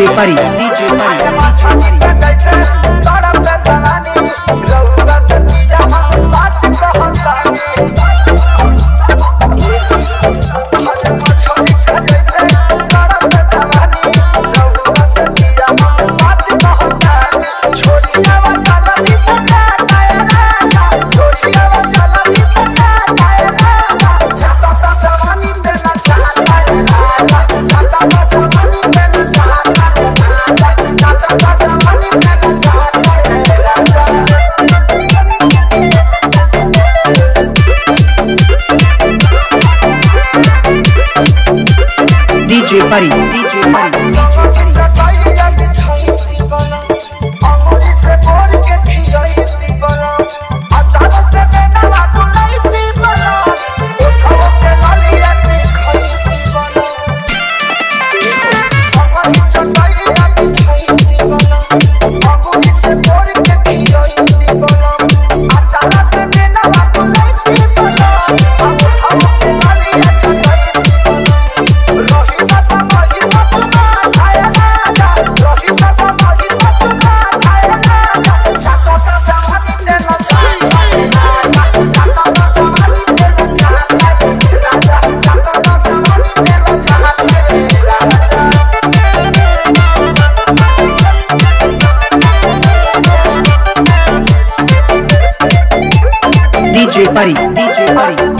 DJ Pari, DJ Pari. DJ Buddy, DJ Paris. DJ パリ DJ パリ